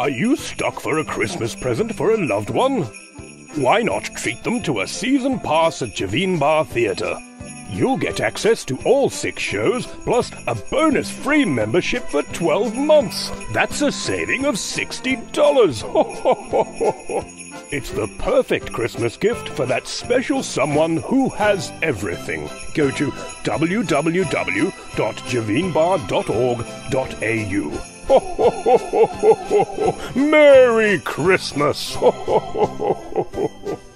Are you stuck for a Christmas present for a loved one? Why not treat them to a season pass at Javeenbah Theatre? You'll get access to all six shows, plus a bonus free membership for 12 months. That's a saving of $60. It's the perfect Christmas gift for that special someone who has everything. Go to Ho, ho, ho, ho, ho, ho. Merry Christmas. Ho, ho, ho, ho, ho, ho.